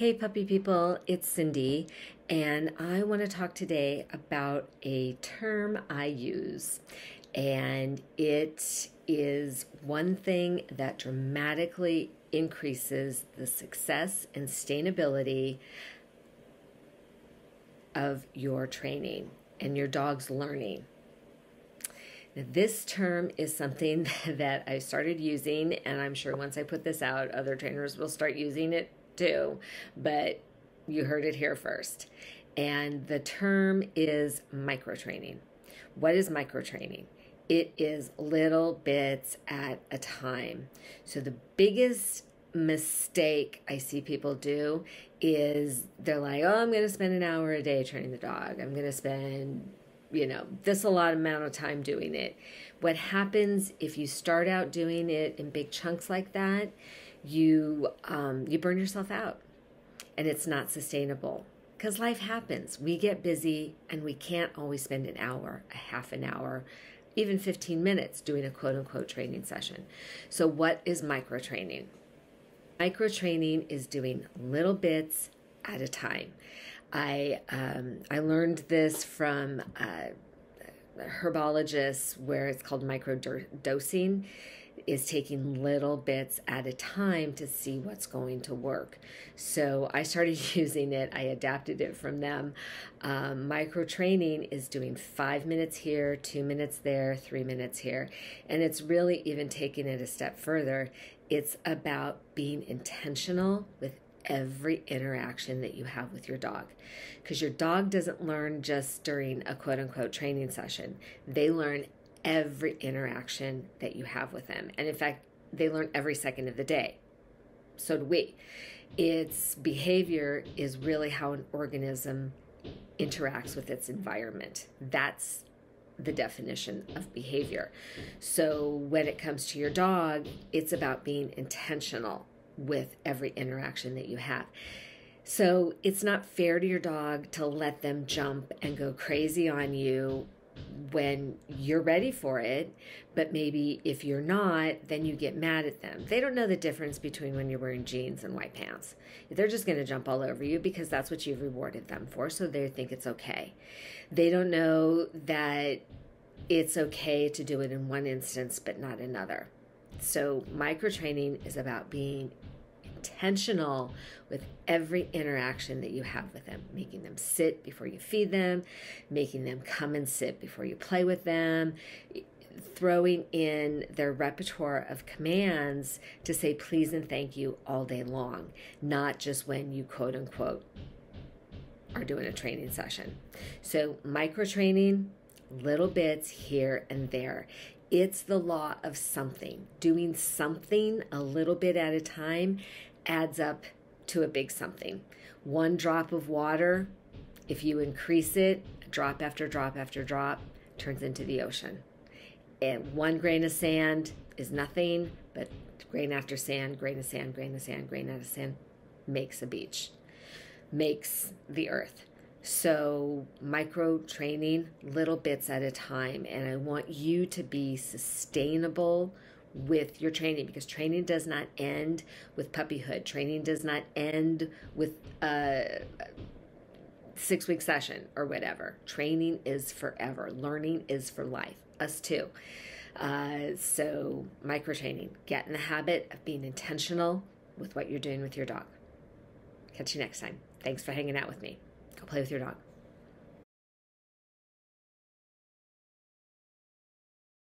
Hey, puppy people, it's Cindy, and I want to talk today about a term I use, and it is one thing that dramatically increases the success and sustainability of your training and your dog's learning. Now, this term is something that I started using, and I'm sure once I put this out, other trainers will start using it too, but you heard it here first. And the term is micro training. What is micro training? It is little bits at a time. So the biggest mistake I see people do is they're like, oh, I'm going to spend an hour a day training the dog. I'm going to spend, you know, this a lot amount of time doing it. What happens if you start out doing it in big chunks like that you um, you burn yourself out. And it's not sustainable. Because life happens. We get busy and we can't always spend an hour a half an hour even 15 minutes doing a quote unquote training session. So what is micro training micro training is doing little bits at a time. I um, i learned this from uh, herbologists where it's called micro dosing is taking little bits at a time to see what's going to work. So I started using it, I adapted it from them. Um, micro training is doing five minutes here, two minutes there, three minutes here. And it's really even taking it a step further. It's about being intentional with every interaction that you have with your dog. Because your dog doesn't learn just during a quote unquote training session, they learn every interaction that you have with them. And in fact, they learn every second of the day. So do we. Its behavior is really how an organism interacts with its environment. That's the definition of behavior. So when it comes to your dog, it's about being intentional with every interaction that you have. So it's not fair to your dog to let them jump and go crazy on you when you're ready for it, but maybe if you're not, then you get mad at them. They don't know the difference between when you're wearing jeans and white pants. They're just going to jump all over you because that's what you've rewarded them for, so they think it's okay. They don't know that it's okay to do it in one instance but not another. So, micro training is about being intentional with every interaction that you have with them, making them sit before you feed them, making them come and sit before you play with them, throwing in their repertoire of commands to say please and thank you all day long, not just when you quote unquote are doing a training session. So, micro training, little bits here and there. It's the law of something, doing something a little bit at a time adds up to a big something. One drop of water, if you increase it, drop after drop after drop, turns into the ocean. And one grain of sand is nothing, but grain after sand, grain of sand, grain of sand, grain of sand makes a beach, makes the earth. So, micro training, little bits at a time. And I want you to be sustainable with your training because training does not end with puppyhood. Training does not end with a six week session or whatever. Training is forever. Learning is for life. Us too. Uh, so, micro training. Get in the habit of being intentional with what you're doing with your dog. Catch you next time. Thanks for hanging out with me. Go play with your dog.